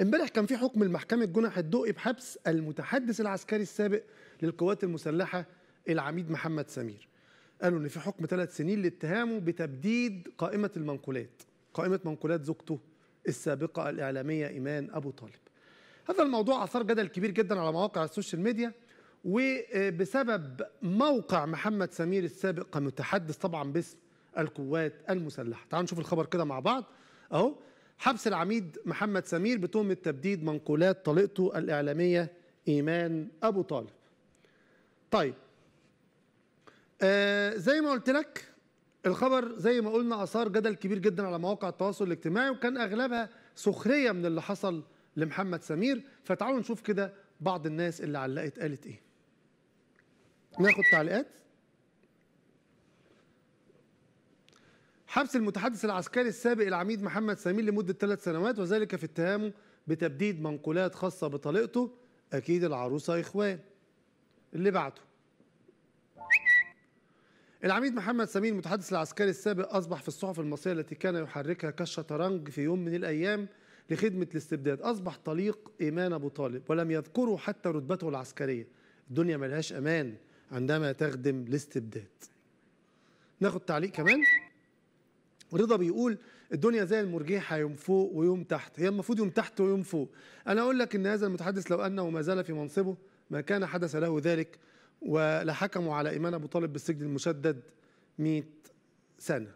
امبارح كان في حكم المحكمة جنح الدقي بحبس المتحدث العسكري السابق للقوات المسلحة العميد محمد سمير. قالوا إن في حكم ثلاث سنين لاتهامه بتبديد قائمة المنقولات قائمة منقولات زوجته السابقة الإعلامية إيمان أبو طالب. هذا الموضوع أثار جدل كبير جدا على مواقع ال social media وبسبب موقع محمد سمير السابق كمتحدث طبعا باسم القوات المسلحة. تعالوا نشوف الخبر كده مع بعض. أهو حبس العميد محمد سمير بتهمة تبديد منقولات طليقته الإعلامية إيمان أبو طالب. طيب آه زي ما قلت لك الخبر زي ما قلنا آثار جدل كبير جدا على مواقع التواصل الاجتماعي وكان أغلبها سخرية من اللي حصل لمحمد سمير. فتعالوا نشوف كده بعض الناس اللي علقت قالت إيه. ناخد تعليقات. حبس المتحدث العسكري السابق العميد محمد سمير لمدة ثلاث سنوات وذلك في اتهامه بتبديد منقولات خاصة بطليقته أكيد العروسة إخوان. اللي بعده. العميد محمد سمير المتحدث العسكري السابق أصبح في الصحف المصرية التي كان يحركها كالشطرنج في يوم من الأيام لخدمة الاستبداد. أصبح طليق إيمان أبو طالب ولم يذكروا حتى رتبته العسكرية. الدنيا ملهاش أمان عندما تخدم الاستبداد. ناخد تعليق كمان؟ رضا بيقول الدنيا زي المرجيحة يوم فوق ويوم تحت. هي المفروض يوم تحت ويوم فوق. أنا أقول لك إن هذا المتحدث لو أنه ما زال في منصبه ما كان حدث له ذلك ولحكموا على إيمان أبو طالب بالسجن المشدد 100 سنة.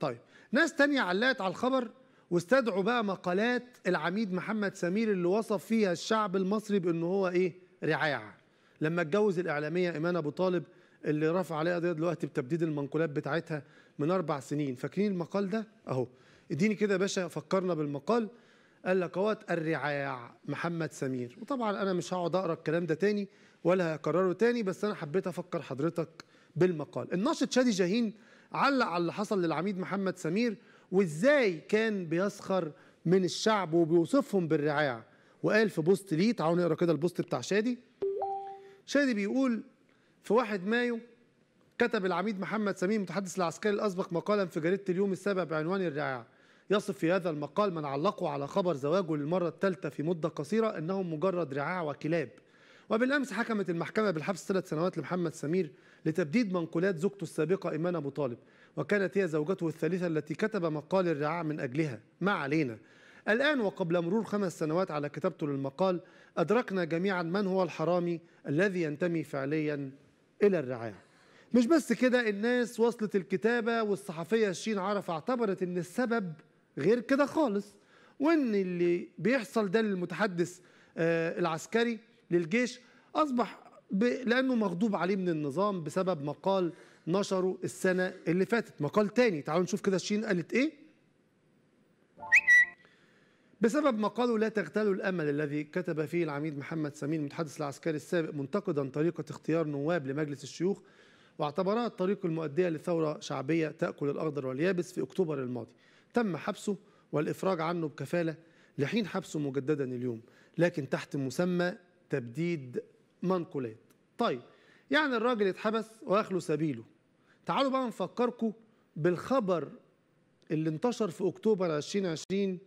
طيب ناس تانية علقت على الخبر واستدعوا بقى مقالات العميد محمد سمير اللي وصف فيها الشعب المصري بأنه هو إيه؟ رعاع. لما اتجوز الإعلامية إيمان أبو طالب اللي رفع عليها قضية دلوقتي بتبديد المنقولات بتاعتها من أربع سنين. فاكرين المقال ده؟ أهو. إديني كده يا باشا فكرنا بالمقال. قال لك أهوت الرعاع محمد سمير. وطبعا أنا مش هقعد أقرأ الكلام ده تاني ولا هكرره تاني بس أنا حبيت أفكر حضرتك بالمقال. الناشط شادي جاهين علق على اللي حصل للعميد محمد سمير وإزاي كان بيسخر من الشعب وبيوصفهم بالرعاع. وقال في post ليه تعالوا نقرأ كده ال post بتاع شادي. شادي بيقول في 1 مايو كتب العميد محمد سمير المتحدث العسكري الأسبق مقالا في جريدة اليوم السابع بعنوان الرعاع يصف في هذا المقال من علقوا على خبر زواجه للمرة الثالثة في مدة قصيرة أنهم مجرد رعاع وكلاب. وبالأمس حكمت المحكمة بالحبس ثلاث سنوات لمحمد سمير لتبديد منقولات زوجته السابقة إيمان أبو طالب وكانت هي زوجته الثالثة التي كتب مقال الرعاع من أجلها. ما علينا. الآن وقبل مرور خمس سنوات على كتابته للمقال أدركنا جميعا من هو الحرامي الذي ينتمي فعليا إلى الرعاع مش بس كده الناس وصلت الكتابة والصحفية شين عرف اعتبرت أن السبب غير كده خالص وإن اللي بيحصل ده للمتحدث آه العسكري للجيش أصبح لأنه مغضوب عليه من النظام بسبب مقال نشره السنة اللي فاتت مقال تاني. تعالوا نشوف كده شين قالت إيه. بسبب مقاله لا تغتالوا الأمل الذي كتب فيه العميد محمد سمين المتحدث العسكري السابق منتقدا طريقة اختيار نواب لمجلس الشيوخ واعتبرها الطريق المؤدية لثورة شعبية تأكل الاخضر واليابس في أكتوبر الماضي. تم حبسه والإفراج عنه بكفالة لحين حبسه مجددا اليوم لكن تحت مسمى تبديد منقولات. طيب يعني الراجل اتحبس واخلوا سبيله. تعالوا بقى نفكركم بالخبر اللي انتشر في أكتوبر 2020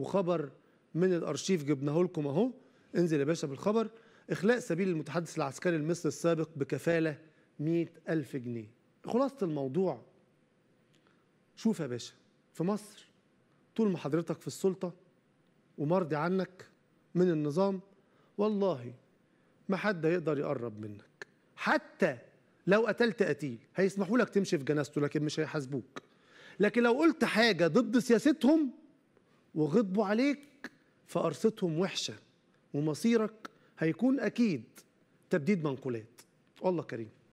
وخبر من الأرشيف جبناه لكم أهو. انزل يا باشا بالخبر. إخلاء سبيل المتحدث العسكري المصري السابق بكفالة 100 ألف جنيه. خلاصة الموضوع. شوف يا باشا في مصر طول ما حضرتك في السلطة ومرضي عنك من النظام والله ما حد يقدر يقرب منك. حتى لو قتلت قتيل هيسمحوا لك تمشي في جنازته لكن مش هيحاسبوك. لكن لو قلت حاجة ضد سياستهم وغضبوا عليك فقرصتهم وحشة ومصيرك هيكون أكيد تبديد منقولات. والله كريم.